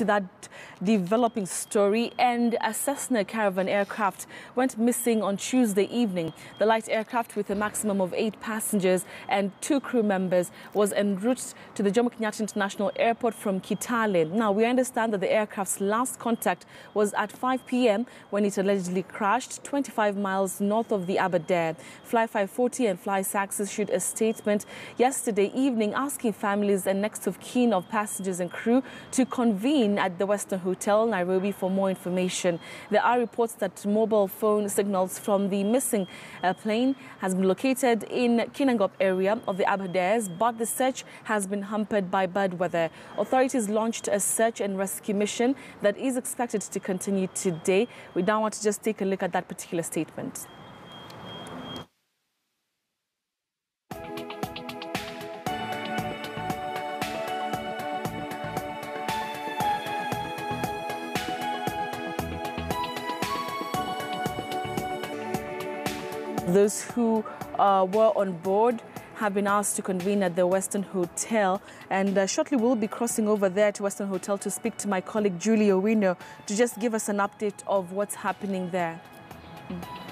to that developing story. And a Cessna Caravan aircraft went missing on Tuesday evening. The light aircraft with a maximum of eight passengers and two crew members was en route to the Jomo Kenyatta International Airport from Kitale. Now, we understand that the aircraft's last contact was at 5 p.m. when it allegedly crashed 25 miles north of the Aberdare. Fly 540 and Fly SAX issued a statement yesterday evening asking families and next of kin of passengers and crew to convene at the Weston Hotel, Nairobi, for more information. There are reports that mobile phone signals from the missing uh, plane has been located in Kinangop area of the Aberdares, but the search has been hampered by bad weather. Authorities launched a search and rescue mission that is expected to continue today. We now want to just take a look at that particular statement. Those who uh, were on board have been asked to convene at the Weston Hotel. And uh, shortly we'll be crossing over there to Weston Hotel to speak to my colleague Julie Owino to just give us an update of what's happening there. Mm.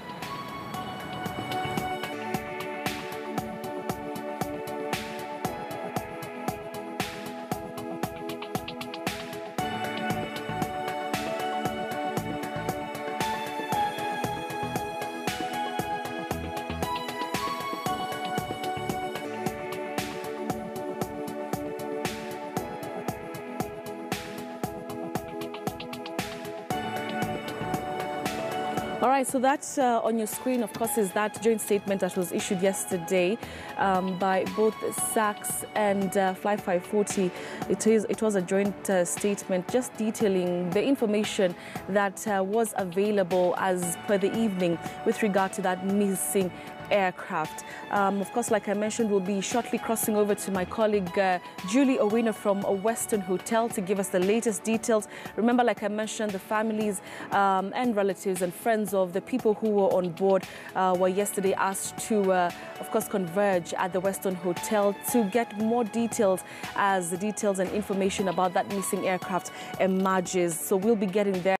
All right, so that's uh, on your screen, of course, is that joint statement that was issued yesterday um, by both SAX and uh, Fly 540. It, is, it was a joint uh, statement just detailing the information that uh, was available as per the evening with regard to that missing aircraft. Um, of course, like I mentioned, we'll be shortly crossing over to my colleague uh, Julie Owino from a Weston Hotel to give us the latest details. Remember, like I mentioned, the families um, and relatives and friends of the people who were on board uh, were yesterday asked to, uh, of course, converge at the Weston Hotel to get more details as the details and information about that missing aircraft emerges. So we'll be getting there.